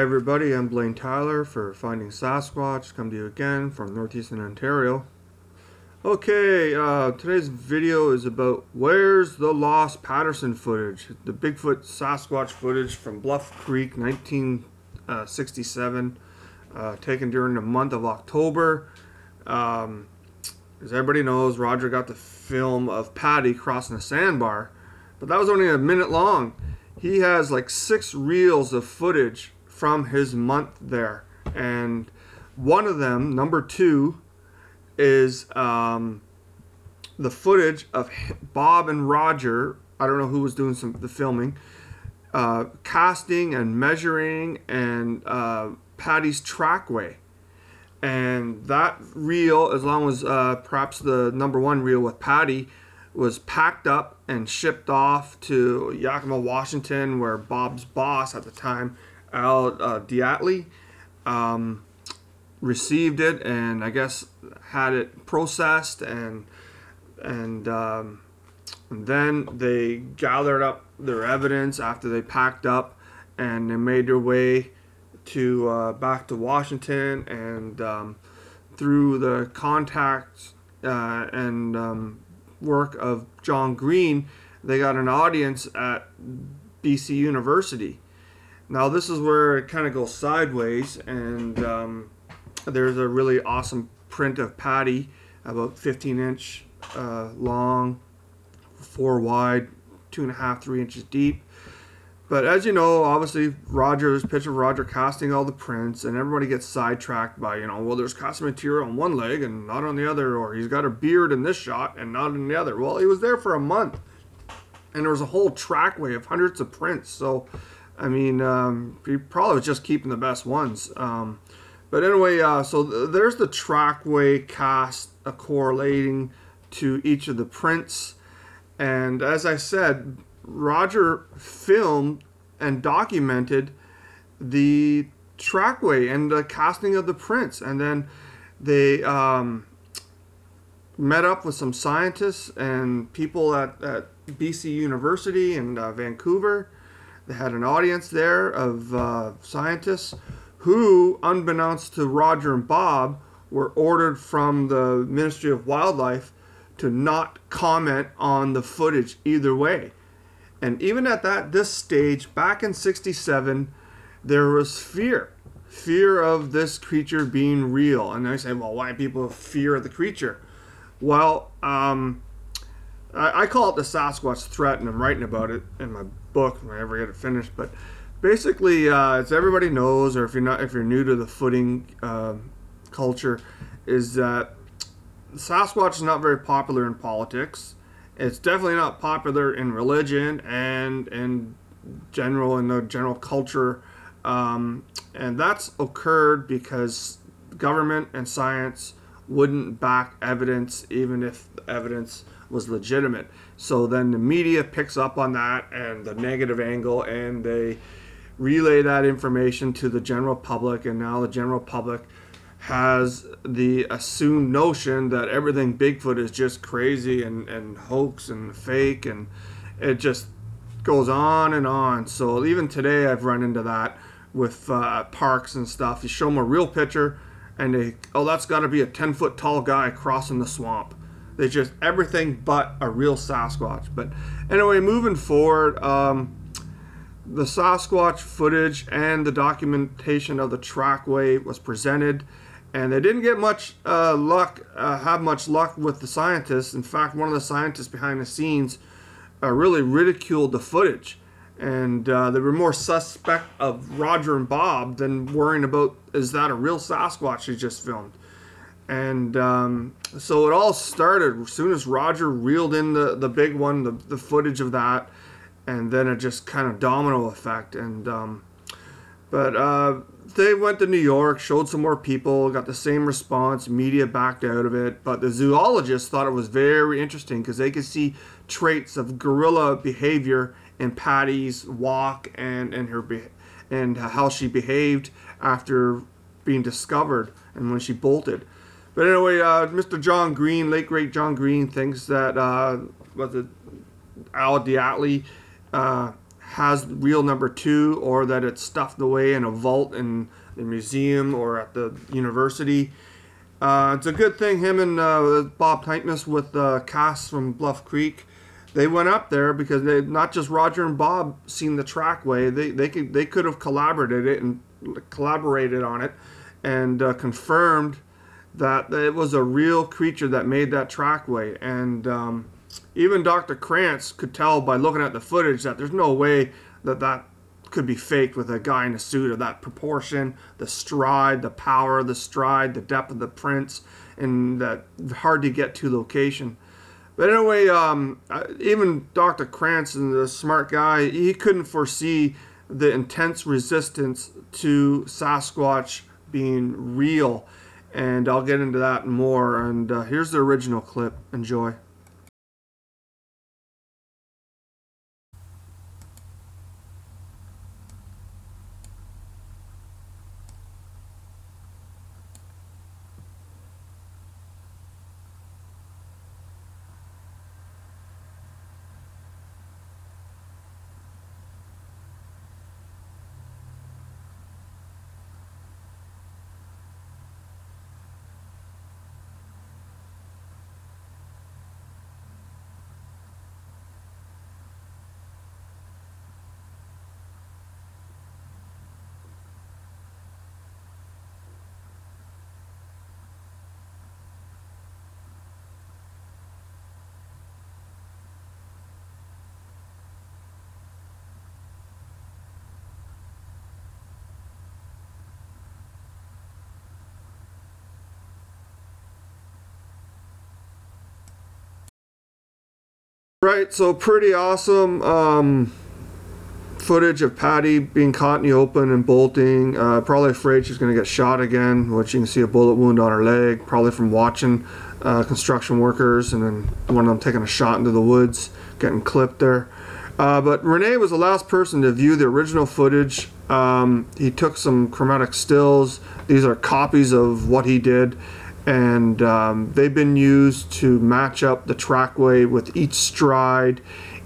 Hi everybody, I'm Blayne Tyler for Finding Sasquatch. Come to you again from Northeastern Ontario. Okay, uh, today's video is about where's the lost Patterson footage, the Bigfoot Sasquatch footage from Bluff Creek 1967, uh, taken during the month of October. Um, as everybody knows, Roger got the film of Patty crossing a sandbar, but that was only a minute long. He has like six reels of footage from his month there. And one of them, number two, is um, the footage of Bob and Roger. I don't know who was doing some of the filming, uh, casting and measuring and uh, Patty's trackway. And that reel, as long as uh, perhaps the number one reel with Patty, was packed up and shipped off to Yakima, Washington, where Bob's boss at the time Al uh, DeAtley um, received it and I guess had it processed and and, um, and then they gathered up their evidence after they packed up and they made their way to uh, back to Washington and um, through the contacts uh, and um, work of John Green, they got an audience at BC University now this is where it kind of goes sideways, and um, there's a really awesome print of Patty, about 15 inch uh, long, four wide, two and a half, three inches deep. But as you know, obviously Roger's picture of Roger casting all the prints, and everybody gets sidetracked by you know, well, there's casting material on one leg and not on the other, or he's got a beard in this shot and not in the other. Well, he was there for a month, and there was a whole trackway of hundreds of prints, so I mean, um, he probably was just keeping the best ones. Um, but anyway, uh, so th there's the trackway cast uh, correlating to each of the prints. And as I said, Roger filmed and documented the trackway and the casting of the prints. And then they um, met up with some scientists and people at, at BC University and uh, Vancouver they had an audience there of uh, scientists who, unbeknownst to Roger and Bob, were ordered from the Ministry of Wildlife to not comment on the footage either way. And even at that this stage, back in 67, there was fear. Fear of this creature being real. And I say, well, why people fear the creature? Well, um, I, I, call it the Sasquatch threat, and I'm writing about it in my book I ever get it finished. But basically, uh, as everybody knows, or if you're not, if you're new to the footing uh, culture, is that Sasquatch is not very popular in politics. It's definitely not popular in religion and in general in the general culture, um, and that's occurred because government and science wouldn't back evidence, even if the evidence was legitimate. So then the media picks up on that and the negative angle, and they relay that information to the general public, and now the general public has the assumed notion that everything Bigfoot is just crazy and, and hoax and fake, and it just goes on and on. So even today, I've run into that with uh, parks and stuff. You show them a real picture, and they, oh, that's got to be a 10 foot tall guy crossing the swamp. They just everything but a real Sasquatch. But anyway, moving forward, um, the Sasquatch footage and the documentation of the trackway was presented, and they didn't get much uh, luck, uh, have much luck with the scientists. In fact, one of the scientists behind the scenes uh, really ridiculed the footage, and uh, they were more suspect of Roger and Bob than worrying about is that a real Sasquatch he just filmed. And um, so it all started as soon as Roger reeled in the, the big one, the, the footage of that, and then it just kind of domino effect. And um, but uh, they went to New York, showed some more people, got the same response. Media backed out of it, but the zoologists thought it was very interesting because they could see traits of gorilla behavior in Patty's walk and and her and how she behaved after being discovered and when she bolted. But anyway, uh, Mr. John Green, late great John Green, thinks that uh, was it Al DeAtley uh, has real number two or that it's stuffed away in a vault in the museum or at the university. Uh, it's a good thing him and uh, Bob Titmus with uh, Cass from Bluff Creek, they went up there because they not just Roger and Bob seen the trackway. They they could they could have collaborated it and collaborated on it, and uh, confirmed that it was a real creature that made that trackway. And um, even Dr. Krantz could tell by looking at the footage that there's no way that that could be faked with a guy in a suit of that proportion, the stride, the power of the stride, the depth of the prints, and that hard to get to location. But anyway, um, even Dr. Krantz, and the smart guy, he couldn't foresee the intense resistance to Sasquatch being real. And I'll get into that more. And uh, here's the original clip. Enjoy. Right, so pretty awesome um, footage of Patty being caught in the open and bolting. Uh, probably afraid she's going to get shot again, which you can see a bullet wound on her leg, probably from watching uh, construction workers and then one of them taking a shot into the woods, getting clipped there. Uh, but Rene was the last person to view the original footage. Um, he took some chromatic stills. These are copies of what he did and um, they've been used to match up the trackway with each stride,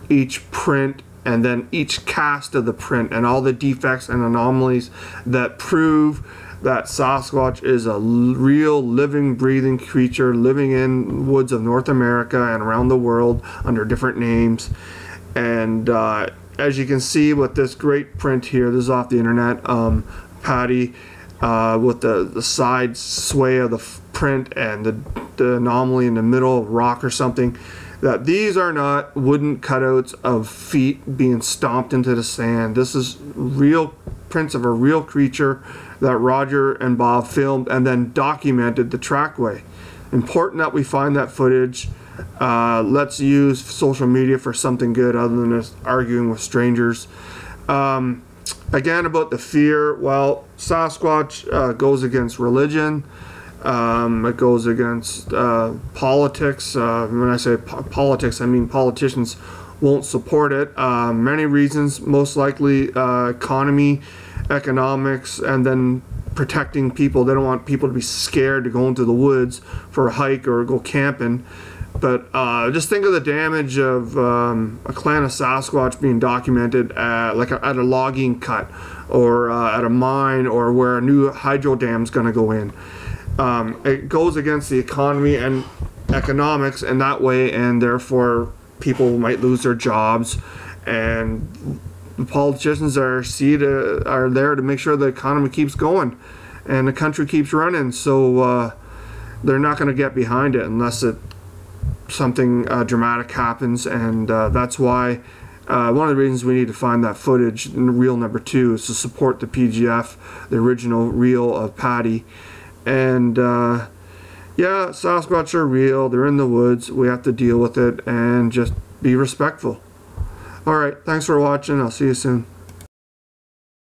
each print, and then each cast of the print and all the defects and anomalies that prove that Sasquatch is a real living, breathing creature living in woods of North America and around the world under different names. And uh, as you can see with this great print here, this is off the internet, um, Patty uh, with the, the side sway of the print and the, the anomaly in the middle, rock or something, that these are not wooden cutouts of feet being stomped into the sand. This is real prints of a real creature that Roger and Bob filmed and then documented the trackway. Important that we find that footage. Uh, let's use social media for something good other than arguing with strangers. Um, again, about the fear, well, Sasquatch uh, goes against religion. Um, it goes against uh, politics. Uh, when I say po politics, I mean politicians won't support it. Uh, many reasons, most likely uh, economy, economics, and then protecting people. They don't want people to be scared to go into the woods for a hike or go camping. But uh, just think of the damage of um, a clan of Sasquatch being documented at, like a, at a logging cut or uh, at a mine or where a new hydro dam is going to go in. Um, it goes against the economy and economics in that way, and therefore people might lose their jobs. And the politicians are see to, are there to make sure the economy keeps going and the country keeps running. So uh, they're not going to get behind it unless it something uh, dramatic happens, and uh, that's why uh, one of the reasons we need to find that footage in reel number two is to support the PGF, the original reel of Patty, and uh, yeah, Sasquatch are real. They're in the woods. We have to deal with it and just be respectful. All right, thanks for watching. I'll see you soon.